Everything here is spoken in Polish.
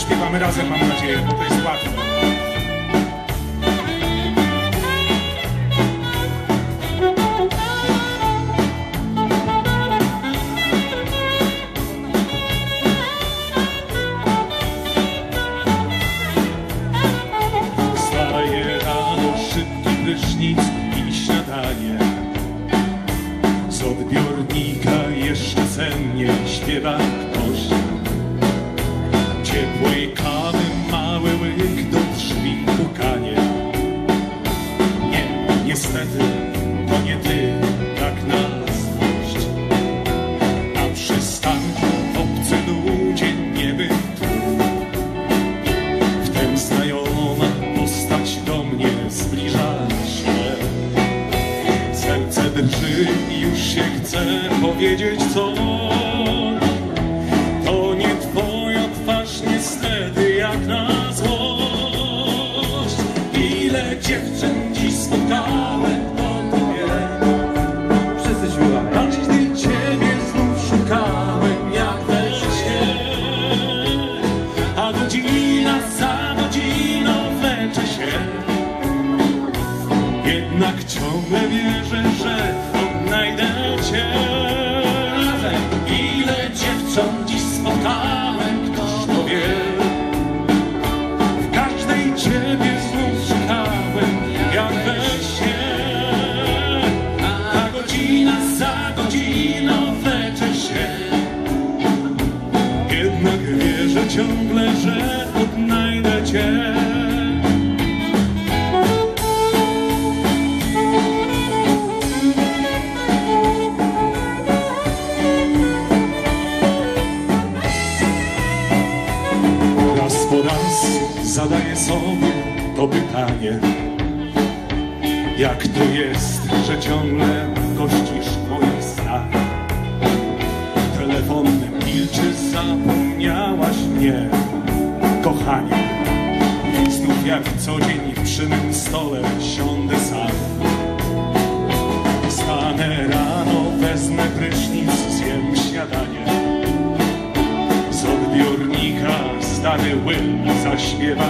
Zaśpiewamy razem, mam nadzieję, bo to jest łatwe. Wstaje rano, szybki prysznic i śniadanie. Z odbiornika jeszcze sennie śpiewa niestety, to nie ty, tak na złość. Na przystanku obcy ludzie nie by Wtem znajoma postać do mnie zbliża się. Serce drży i już się chce powiedzieć coś. To nie twoja twarz niestety jak na złość. Ile dziewczyn dziś spotkałem, Jednak ciągle wierzę, że odnajdę cię. Ile dziewcząt dziś spotkałem, ktoś to wie. W każdej ciebie znów szukałem, jak we śnie. A godzina za godziną wlecze się. Jednak wierzę ciągle, że odnajdę cię. Zadaję sobie to pytanie. Jak to jest, że ciągle gościsz w moich snach? Telefon milczy, zapomniałaś mnie, kochanie. Znów jak co dzień przy mym stole siądę sam. żyły zaśpiewa